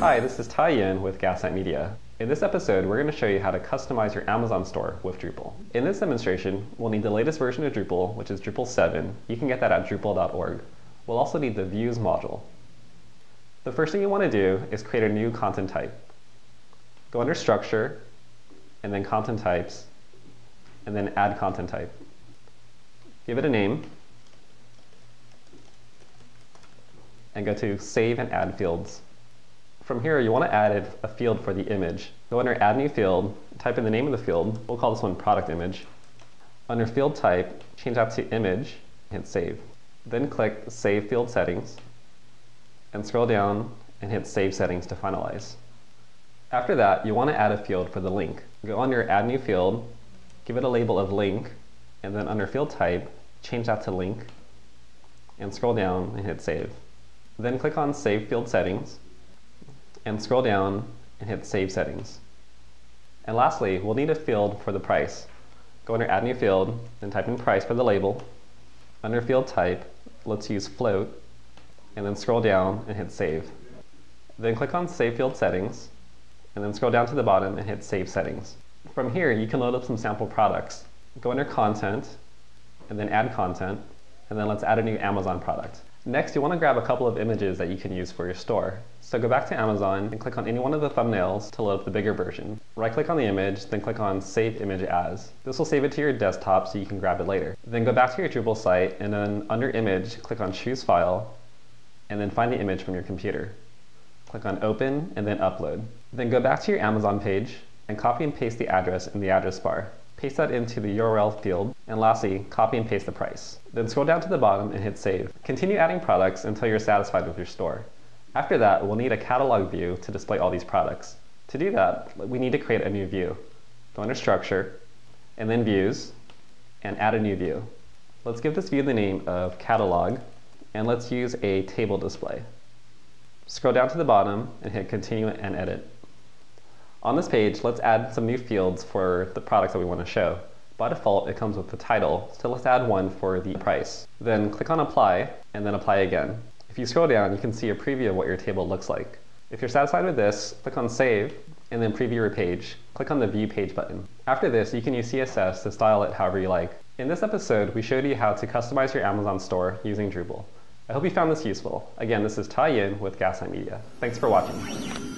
Hi, this is Thai Yin with Gaslamp Media. In this episode, we're going to show you how to customize your Amazon store with Drupal. In this demonstration, we'll need the latest version of Drupal, which is Drupal 7. You can get that at drupal.org. We'll also need the Views module. The first thing you want to do is create a new content type. Go under Structure, and then Content Types, and then Add Content Type. Give it a name, and go to Save and Add Fields. From here, you want to add a field for the image. Go under Add New Field, type in the name of the field. We'll call this one Product Image. Under Field Type, change that to Image, hit Save. Then click Save Field Settings, and scroll down and hit Save Settings to finalize. After that, you want to add a field for the link. Go under Add New Field, give it a label of Link, and then under Field Type, change that to Link, and scroll down and hit Save. Then click on Save Field Settings, and scroll down and hit Save Settings. And lastly, we'll need a field for the price. Go under Add New Field and type in price for the label. Under Field Type, let's use Float, and then scroll down and hit Save. Then click on Save Field Settings, and then scroll down to the bottom and hit Save Settings. From here, you can load up some sample products. Go under Content, and then Add Content, and then let's add a new Amazon product. Next, you want to grab a couple of images that you can use for your store. So go back to Amazon and click on any one of the thumbnails to load up the bigger version. Right click on the image, then click on Save Image As. This will save it to your desktop so you can grab it later. Then go back to your Drupal site and then under Image, click on Choose File, and then find the image from your computer. Click on Open and then Upload. Then go back to your Amazon page and copy and paste the address in the address bar. Paste that into the URL field, and lastly, copy and paste the price. Then scroll down to the bottom and hit Save. Continue adding products until you're satisfied with your store. After that, we'll need a catalog view to display all these products. To do that, we need to create a new view. Go under Structure, and then Views, and add a new view. Let's give this view the name of Catalog, and let's use a table display. Scroll down to the bottom and hit Continue and Edit. On this page, let's add some new fields for the products that we want to show. By default, it comes with the title, so let's add one for the price. Then click on Apply, and then Apply again. If you scroll down, you can see a preview of what your table looks like. If you're satisfied with this, click on Save, and then preview your page. Click on the View Page button. After this, you can use CSS to style it however you like. In this episode, we showed you how to customize your Amazon store using Drupal. I hope you found this useful. Again, this is Thai Yin with Gaslamp Media. Thanks for watching.